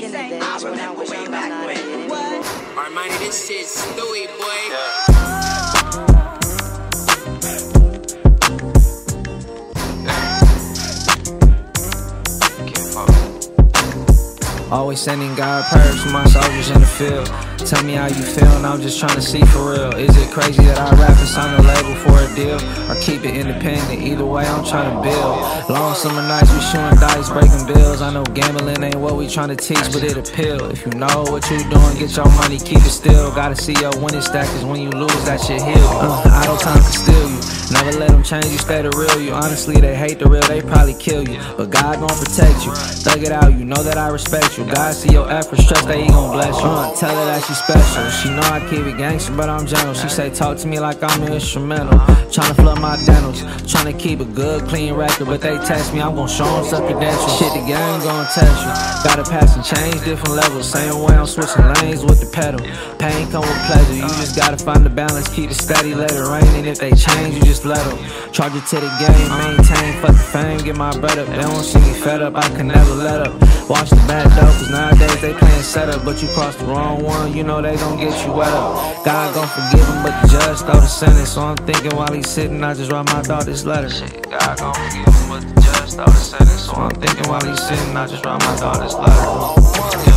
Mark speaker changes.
Speaker 1: back in the days when I was young, I'm not anymore.
Speaker 2: Armani, this shit's Stewie, boy.
Speaker 3: Always sending God prayers for my soldiers in the field. Tell me how you feel, and I'm just trying to see for real. Is it crazy that I rap and sign deal? Or keep it independent? Either way, I'm trying to build. Long summer nights, we shooting dice, breaking bills. I know gambling ain't what we trying to teach, but it appeal. If you know what you doing, get your money, keep it still. Gotta see your winning stack, cause when you lose, that shit heal. Uh, idle time can steal you. Never let them change you, stay the real you. Honestly, they hate the real, they probably kill you. But God gon' protect you. Thug it out, you know that I respect you. God see your efforts, trust that He gon' bless you. Uh, tell her that she special. She know I keep it gangster, but I'm gentle. She say, talk to me like I'm instrumental. Tryna flood my dentals, tryna keep a good, clean record. But they test me, I'm gon' show them some credentials. Shit, the game gon' test you. Gotta pass and change different levels. Same way I'm switching lanes with the pedal. Pain come with pleasure. You just gotta find the balance, keep it steady, let it rain. And if they change, you just let them. Charge it to the game, maintain, fuck the fame, get my bread up. They don't see me fed up, I can never let up. Watch the back though, cause nowadays they playing setup. But you cross the wrong one, you know they gon' get you wet up. God gon' forgive him, but the judge throw the sentence. So I'm thinking while he's sitting, I just write my dog this letter. Shit, God gon' forgive him, but the judge throw the sentence. So I'm thinking while he's sitting, I just write my dog this letter.